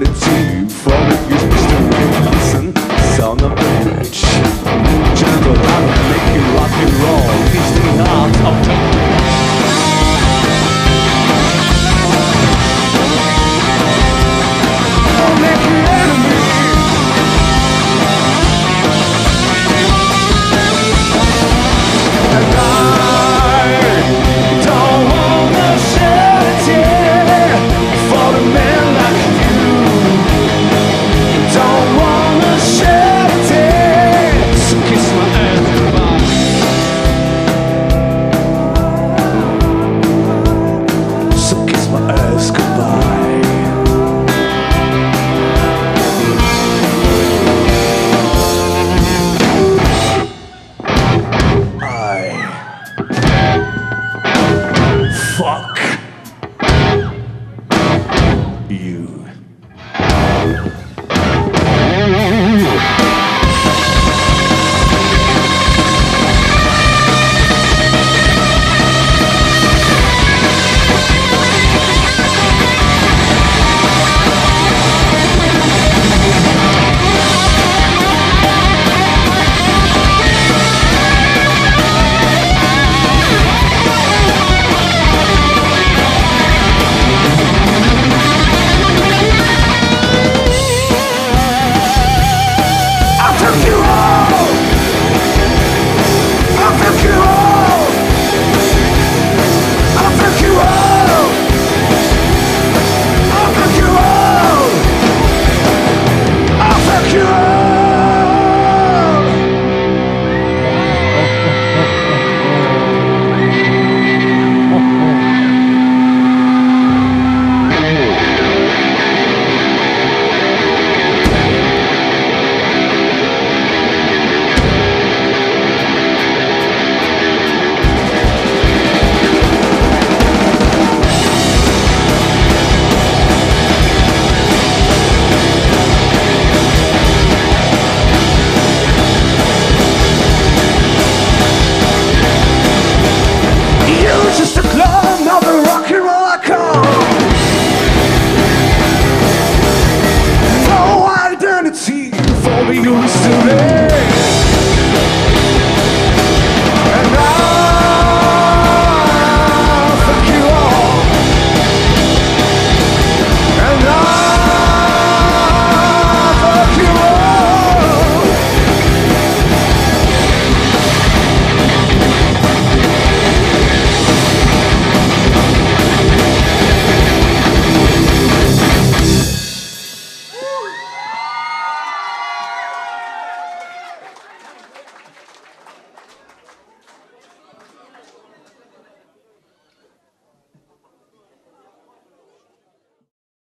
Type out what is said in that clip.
eternity you. Amém.